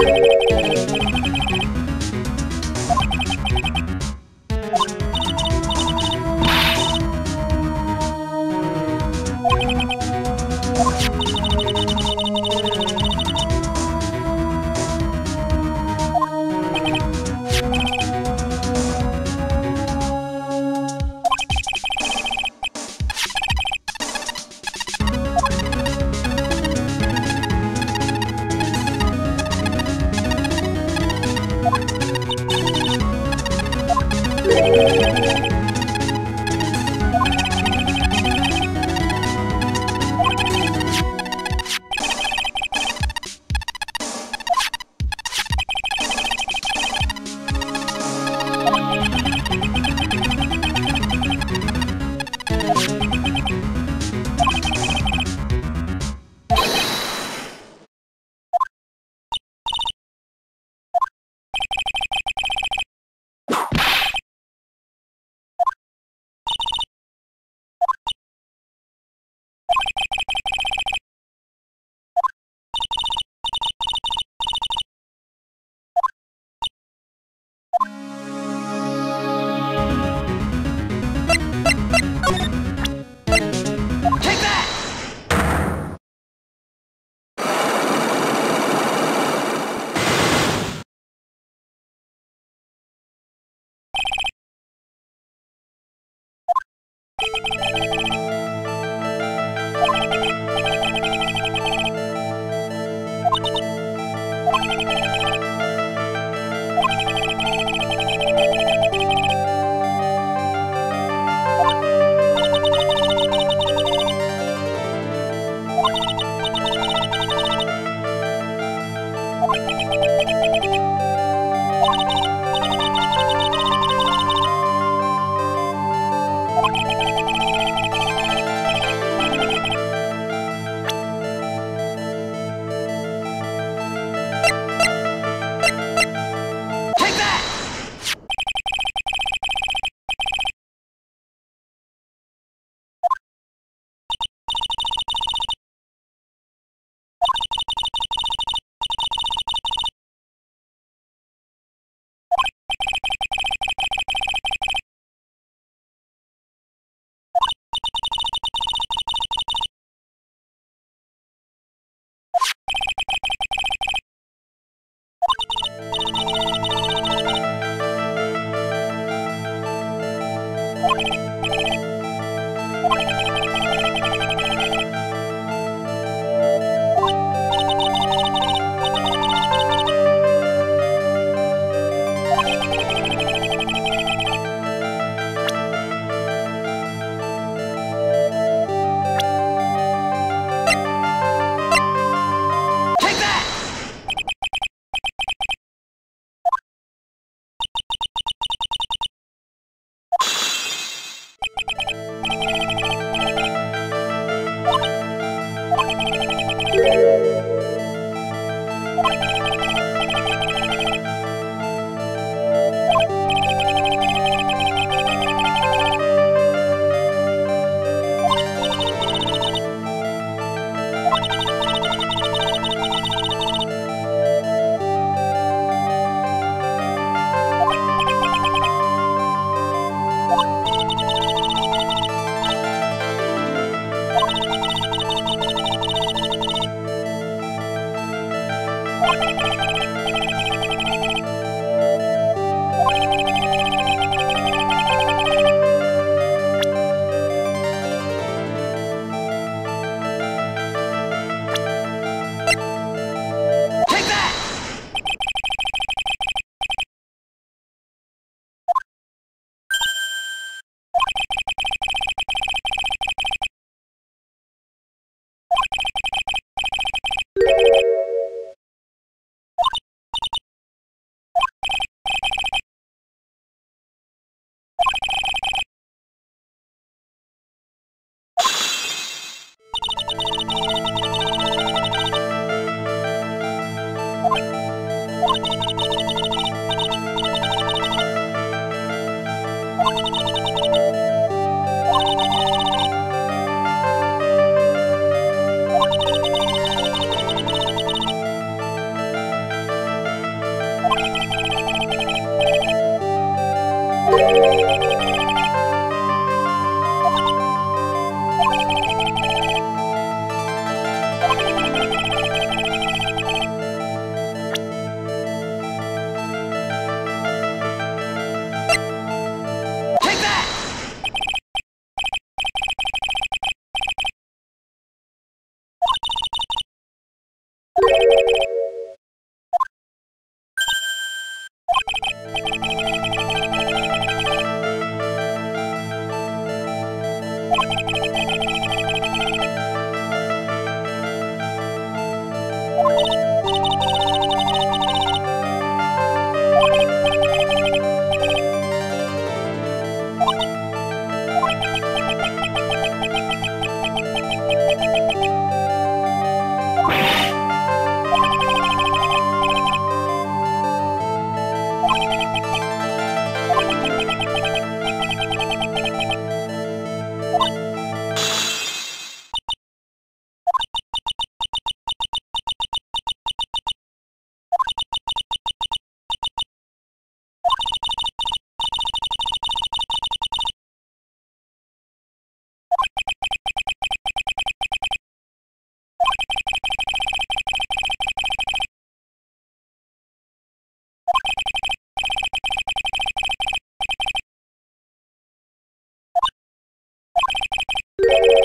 you.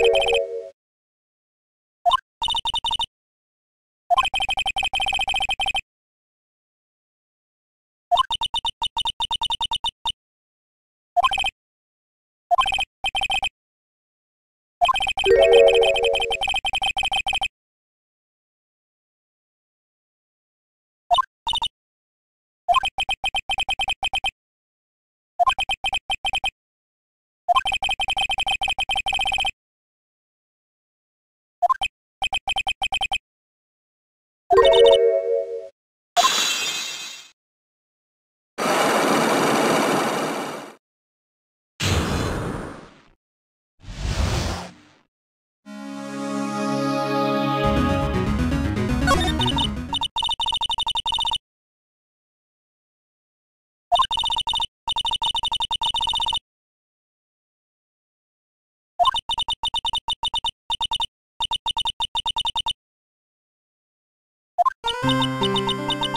you Música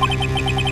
Música